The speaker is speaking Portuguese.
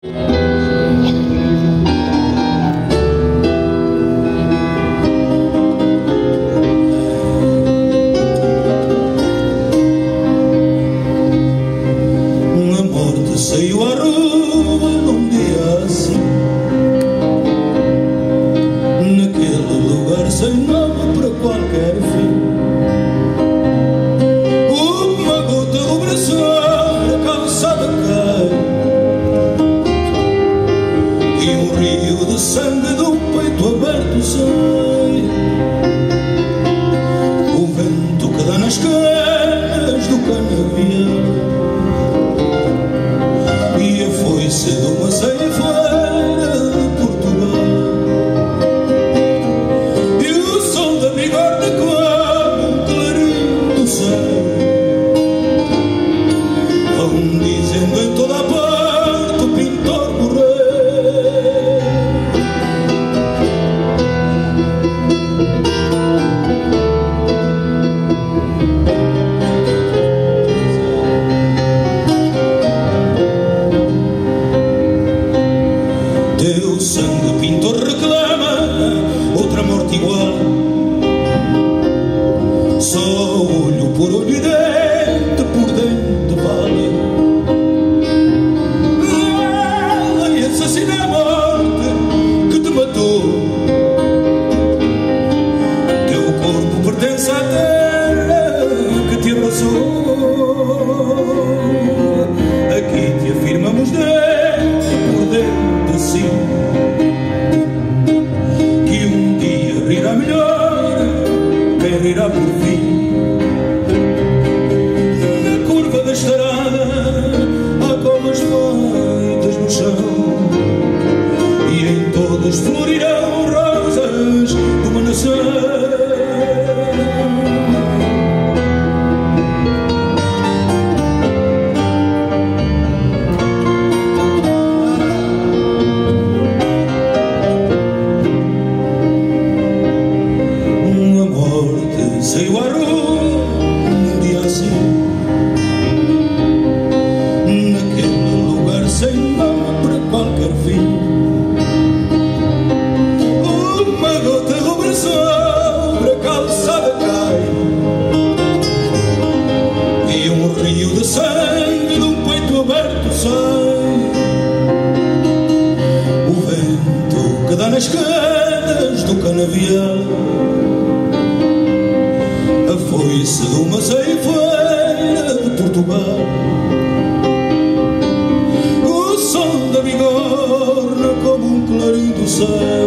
Uma morte saiu à rua num dia assim. Naquele lugar sem nome para qualquer fim. Uma gota do braço na calçada caiu um rio de sangue do peito aberto sangue. mistura As cantas do canavial. A foice de uma ceifeira de Portugal. O som da bigorna como um clarim do céu.